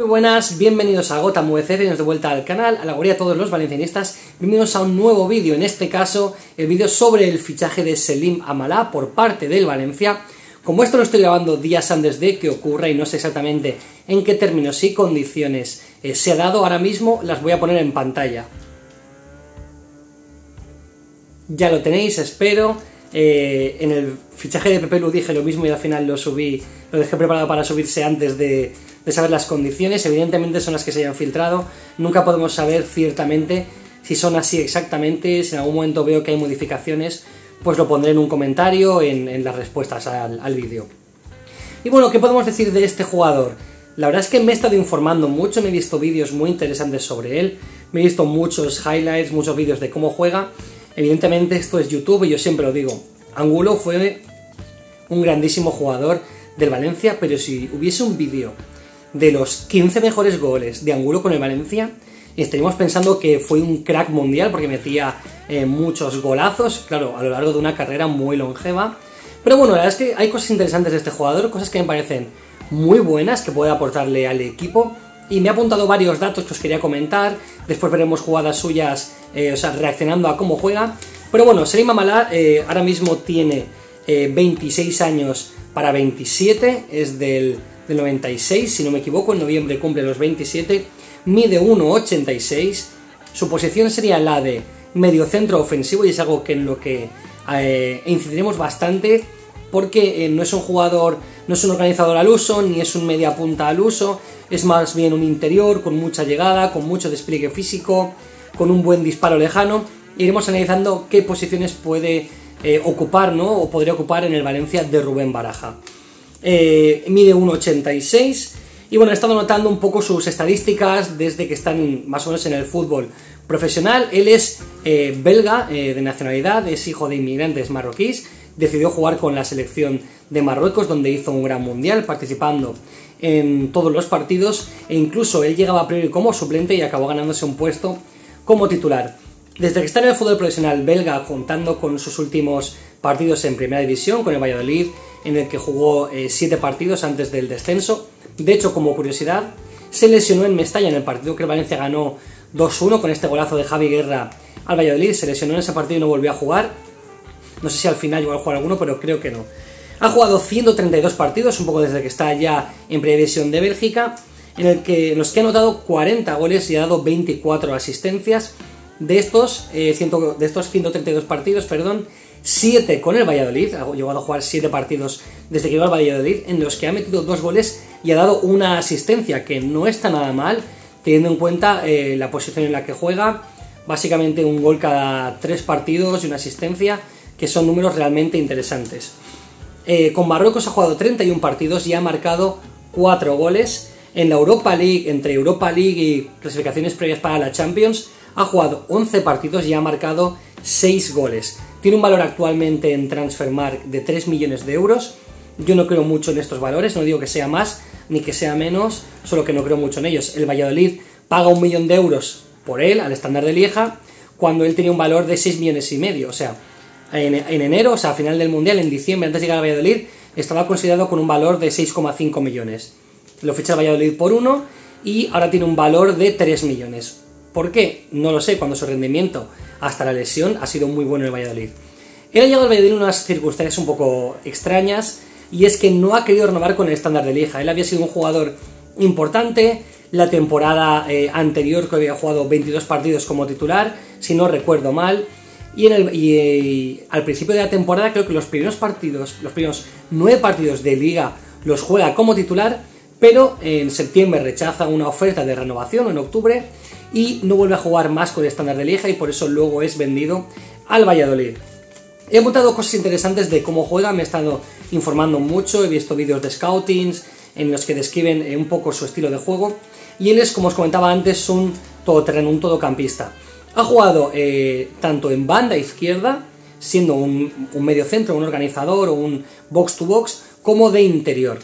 Muy buenas, bienvenidos a Gotham UFC, bienvenidos de vuelta al canal, a la guardia todos los valencianistas, bienvenidos a un nuevo vídeo, en este caso el vídeo sobre el fichaje de Selim Amalá por parte del Valencia. Como esto lo estoy grabando días antes de que ocurra y no sé exactamente en qué términos y condiciones eh, se ha dado, ahora mismo las voy a poner en pantalla. Ya lo tenéis, espero. Eh, en el fichaje de Pepe lo dije lo mismo y al final lo subí, lo dejé preparado para subirse antes de, de saber las condiciones, evidentemente son las que se hayan filtrado, nunca podemos saber ciertamente si son así exactamente, si en algún momento veo que hay modificaciones, pues lo pondré en un comentario, en, las respuestas al, al vídeo. Y bueno, ¿qué podemos decir de este jugador? La verdad es que me he estado informando mucho, me he visto vídeos muy interesantes sobre él, me he visto muchos highlights, muchos vídeos de cómo juega. Evidentemente esto es YouTube y yo siempre lo digo, Angulo fue un grandísimo jugador del Valencia, pero si hubiese un vídeo de los 15 mejores goles de Angulo con el Valencia, estaríamos pensando que fue un crack mundial porque metía eh, muchos golazos, claro, a lo largo de una carrera muy longeva. Pero bueno, la verdad es que hay cosas interesantes de este jugador, cosas que me parecen muy buenas que puede aportarle al equipo. Y me ha apuntado varios datos que os quería comentar. Después veremos jugadas suyas, eh, o sea, reaccionando a cómo juega. Pero bueno, Selim Amalá eh, ahora mismo tiene 26 años para 27, es del del 96, si no me equivoco, en noviembre cumple los 27, mide 1,86, su posición sería la de mediocentro ofensivo y es algo que en lo que eh, incidiremos bastante porque eh, no es un jugador, no es un organizador al uso, ni es un media punta al uso, es más bien un interior con mucha llegada, con mucho despliegue físico, con un buen disparo lejano. Iremos analizando qué posiciones puede eh, ocupar, ¿no? O podría ocupar en el Valencia de Rubén Baraja. Eh, mide 1,86 y bueno, he estado notando un poco sus estadísticas desde que están más o menos en el fútbol profesional. Él es eh, belga eh, de nacionalidad, es hijo de inmigrantes marroquíes, decidió jugar con la selección de Marruecos donde hizo un gran mundial participando en todos los partidos e incluso él llegaba a priori como suplente y acabó ganándose un puesto como titular. Desde que está en el fútbol profesional belga, contando con sus últimos partidos en primera división, con el Valladolid, en el que jugó 7 eh, partidos antes del descenso. De hecho, como curiosidad, se lesionó en Mestalla en el partido que el Valencia ganó 2-1 con este golazo de Javi Guerra al Valladolid. Se lesionó en ese partido y no volvió a jugar. No sé si al final llegó a jugar alguno, pero creo que no. Ha jugado 132 partidos, un poco desde que está ya en primera división de Bélgica, en, el que, los que ha anotado 40 goles y ha dado 24 asistencias. De estos, eh, de estos 132 partidos, perdón, 7 con el Valladolid, ha llegado a jugar 7 partidos desde que llegó al Valladolid, en los que ha metido 2 goles y ha dado una asistencia, que no está nada mal, teniendo en cuenta eh, la posición en la que juega, básicamente un gol cada 3 partidos y una asistencia, que son números realmente interesantes. Eh, con Marruecos ha jugado 31 partidos y ha marcado 4 goles. En la Europa League, entre Europa League y clasificaciones previas para la Champions, ha jugado 11 partidos y ha marcado 6 goles. Tiene un valor actualmente en Transfermarkt de 3 millones de euros. Yo no creo mucho en estos valores, no digo que sea más ni que sea menos, solo que no creo mucho en ellos. El Valladolid paga un millón de euros por él al estándar de Lieja, cuando él tenía un valor de 6 millones y medio. O sea, en, enero, o sea, a final del Mundial, en diciembre, antes de llegar al Valladolid, estaba considerado con un valor de 6,5 millones. Lo ficha el Valladolid por uno y ahora tiene un valor de 3 millones. ¿Por qué? No lo sé, cuando su rendimiento hasta la lesión ha sido muy bueno en el Valladolid. Él ha llegado al Valladolid en unas circunstancias un poco extrañas y es que no ha querido renovar con el estándar de Lieja. Él había sido un jugador importante, la temporada eh, anterior que había jugado 22 partidos como titular, si no recuerdo mal, y, y, al principio de la temporada creo que los primeros partidos, los primeros 9 partidos de liga los juega como titular, pero en septiembre rechaza una oferta de renovación en octubre y no vuelve a jugar más con el estándar de Lieja y por eso luego es vendido al Valladolid. He apuntado cosas interesantes de cómo juega, me he estado informando mucho, he visto vídeos de scoutings en los que describen eh, un poco su estilo de juego y él es, como os comentaba antes, un todoterreno, un todocampista. Ha jugado eh, tanto en banda izquierda, siendo un, un medio centro, un organizador o un box to box, como de interior.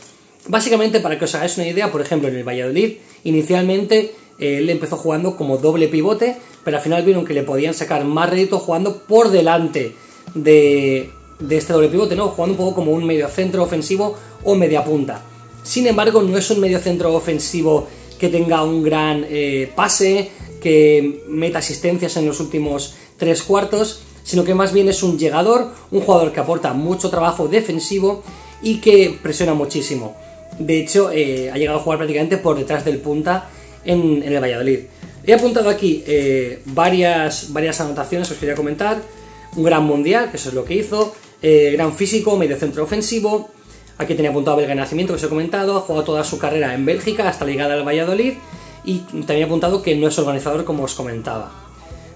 Básicamente, para que os hagáis una idea, por ejemplo, en el Valladolid, inicialmente él empezó jugando como doble pivote, pero al final vieron que le podían sacar más rédito jugando por delante de, este doble pivote, ¿no? Jugando un poco como un medio centro ofensivo o media punta. Sin embargo, no es un medio centro ofensivo que tenga un gran eh, pase, que meta asistencias en los últimos tres cuartos, sino que más bien es un llegador, un jugador que aporta mucho trabajo defensivo y que presiona muchísimo. De hecho, eh, ha llegado a jugar prácticamente por detrás del punta en, el Valladolid. He apuntado aquí eh, varias, varias anotaciones que os quería comentar. Un gran mundial, que eso es lo que hizo. Eh, gran físico, medio centro ofensivo. Aquí tenía apuntado Belga Nacimiento, que os he comentado. Ha jugado toda su carrera en Bélgica hasta la llegada al Valladolid. Y también he apuntado que no es organizador, como os comentaba.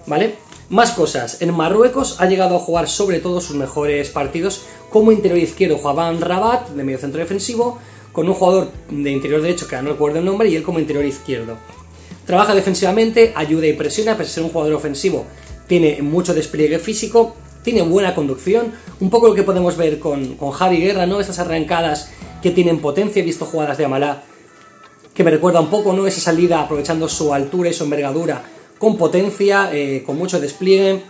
¿Vale? Más cosas. En Marruecos ha llegado a jugar sobre todo sus mejores partidos como interior izquierdo. Jugaba en Rabat, de medio centro defensivo con un jugador de interior derecho que no recuerdo el nombre y él como interior izquierdo. Trabaja defensivamente, ayuda y presiona, pese a ser un jugador ofensivo. Tiene mucho despliegue físico, tiene buena conducción, un poco lo que podemos ver con, Javi Guerra, ¿no? Esas arrancadas que tienen potencia, he visto jugadas de Amalá que me recuerda un poco, ¿no? Esa salida aprovechando su altura y su envergadura con potencia, eh, con mucho despliegue.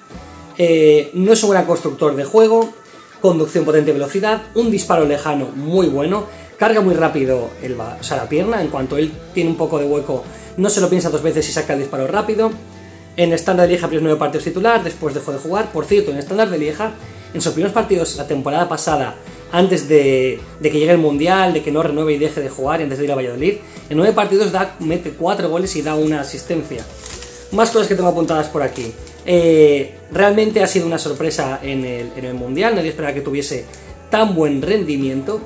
Eh, no es un gran constructor de juego, conducción potente velocidad, un disparo lejano muy bueno, carga muy rápido el, o la pierna, en cuanto él tiene un poco de hueco, no se lo piensa dos veces y saca el disparo rápido. En estándar de Lieja, primeros nueve partidos titular, después dejó de jugar. Por cierto, en estándar de Lieja, en sus primeros partidos la temporada pasada, antes de, que llegue el Mundial, de que no renueve y deje de jugar, antes de ir a Valladolid, en nueve partidos da, mete cuatro goles y da una asistencia. Más cosas que tengo apuntadas por aquí. Eh, realmente ha sido una sorpresa en el, en el Mundial, nadie esperaba que tuviese tan buen rendimiento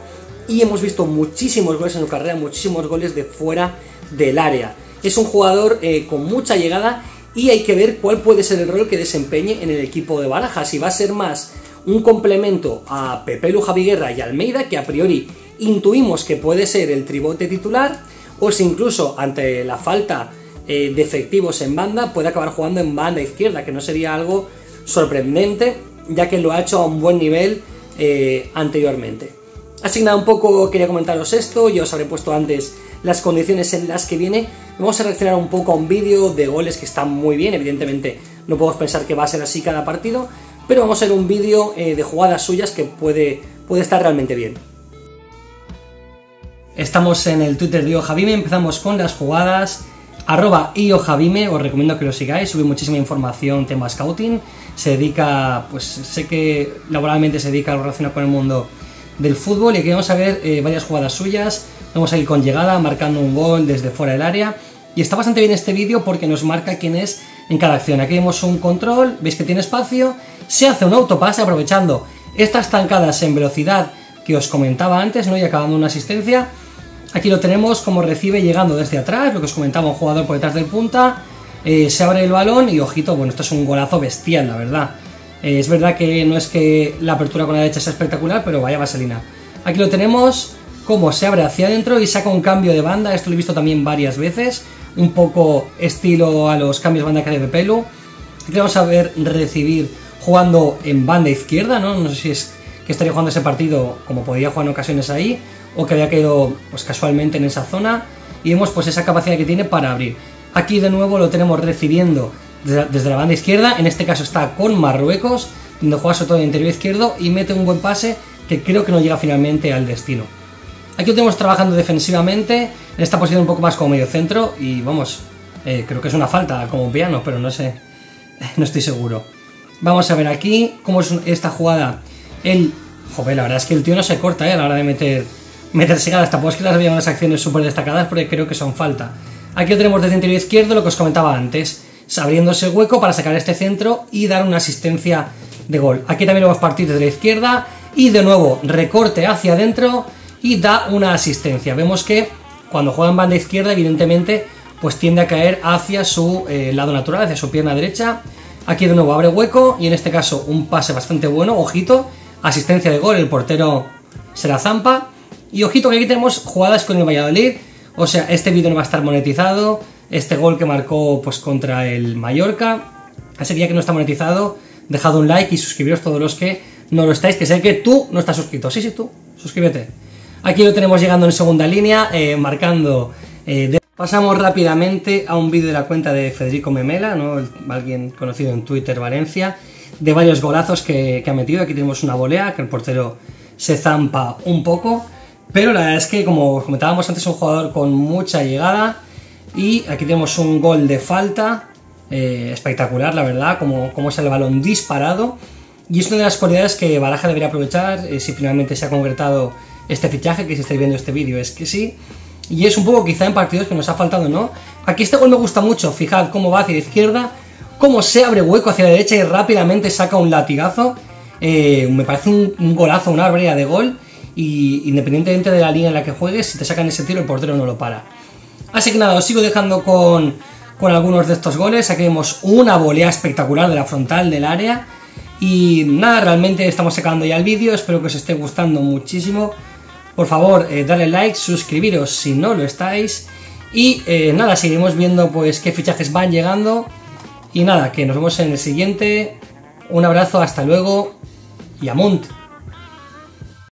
y hemos visto muchísimos goles en su carrera, muchísimos goles de fuera del área. Es un jugador eh, con mucha llegada y hay que ver cuál puede ser el rol que desempeñe en el equipo de Baraja, si va a ser más un complemento a Pepe Javi Guerra y Almeida, que a priori intuimos que puede ser el tribote titular, o si incluso ante la falta eh, de efectivos en banda puede acabar jugando en banda izquierda, que no sería algo sorprendente, ya que lo ha hecho a un buen nivel eh, anteriormente. Así un poco quería comentaros esto, yo os habré puesto antes las condiciones en las que viene. Vamos a reaccionar un poco a un vídeo de goles que está muy bien, evidentemente no podemos pensar que va a ser así cada partido, pero vamos a ver un vídeo eh, de jugadas suyas que puede, puede estar realmente bien. Estamos en el Twitter de IoJavime, empezamos con las jugadas arroba IoJavime, os recomiendo que lo sigáis, sube muchísima información, tema scouting, se dedica, pues sé que laboralmente se dedica a lo relacionado con el mundo del fútbol y aquí vamos a ver eh, varias jugadas suyas. Vamos a ir con llegada, marcando un gol desde fuera del área. Y está bastante bien este vídeo porque nos marca quién es en cada acción. Aquí vemos un control, veis que tiene espacio, se hace un autopase aprovechando estas tancadas en velocidad que os comentaba antes, ¿no? Y acabando una asistencia. Aquí lo tenemos como recibe llegando desde atrás, lo que os comentaba, un jugador por detrás del punta. Eh, se abre el balón y ojito, bueno, esto es un golazo bestial, la verdad. Eh, es verdad que no es que la apertura con la derecha sea espectacular, pero vaya vaselina. Aquí lo tenemos, como se abre hacia adentro y saca un cambio de banda. Esto lo he visto también varias veces. Un poco estilo a los cambios de banda que hay de pelo. Aquí vamos a ver recibir jugando en banda izquierda, ¿no? No sé si es que estaría jugando ese partido como podía jugar en ocasiones ahí, o que había caído pues, casualmente en esa zona. Y vemos pues esa capacidad que tiene para abrir. Aquí de nuevo lo tenemos recibiendo desde la banda izquierda, en este caso está con Marruecos, donde juega sobre todo en interior izquierdo y mete un buen pase que creo que no llega finalmente al destino. Aquí lo tenemos trabajando defensivamente, en esta posición un poco más como medio centro y vamos, eh, creo que es una falta como piano, pero no sé, no estoy seguro. Vamos a ver aquí cómo es esta jugada. El, joder, la verdad es que el tío no se corta eh, a la hora de meter, meterse cada esta pues que las había unas acciones súper destacadas porque creo que son falta. Aquí lo tenemos desde interior izquierdo, lo que os comentaba antes abriéndose el hueco para sacar este centro y dar una asistencia de gol. Aquí también vamos a partir desde la izquierda y de nuevo recorte hacia adentro y da una asistencia. Vemos que cuando juega en banda izquierda, evidentemente, pues tiende a caer hacia su eh, lado natural, hacia su pierna derecha. Aquí de nuevo abre hueco y en este caso un pase bastante bueno, ojito, asistencia de gol, el portero se la zampa. Y ojito que aquí tenemos jugadas con el Valladolid, o sea, este vídeo no va a estar monetizado, este gol que marcó pues contra el Mallorca. Así que que no está monetizado, dejad un like y suscribiros todos los que no lo estáis, que sé que tú no estás suscrito. Sí, sí, tú, suscríbete. Aquí lo tenemos llegando en segunda línea, eh, marcando... Eh, Pasamos rápidamente a un vídeo de la cuenta de Federico Memela, ¿no? alguien conocido en Twitter Valencia, de varios golazos que, que ha metido. Aquí tenemos una volea, que el portero se zampa un poco, pero la verdad es que, como comentábamos antes, es un jugador con mucha llegada, Y aquí tenemos un gol de falta, eh, espectacular, la verdad, como, como es el balón disparado. Y es una de las cualidades que Baraja debería aprovechar eh, si finalmente se ha concretado este fichaje, que si estáis viendo este vídeo es que sí. Y es un poco quizá en partidos que nos ha faltado, ¿no? Aquí este gol me gusta mucho, fijad cómo va hacia la izquierda, cómo se abre hueco hacia la derecha y rápidamente saca un latigazo. Eh, me parece un, golazo, una barbaridad de gol. Y independientemente de la línea en la que juegues, si te sacan ese tiro, el portero no lo para. Así que nada, os sigo dejando con, con algunos de estos goles. Aquí vemos una volea espectacular de la frontal del área. Y nada, realmente estamos sacando ya el vídeo, espero que os esté gustando muchísimo. Por favor, eh, dale like, suscribiros si no lo estáis. Y eh, nada, seguiremos viendo pues qué fichajes van llegando. Y nada, que nos vemos en el siguiente. Un abrazo, hasta luego y Amunt.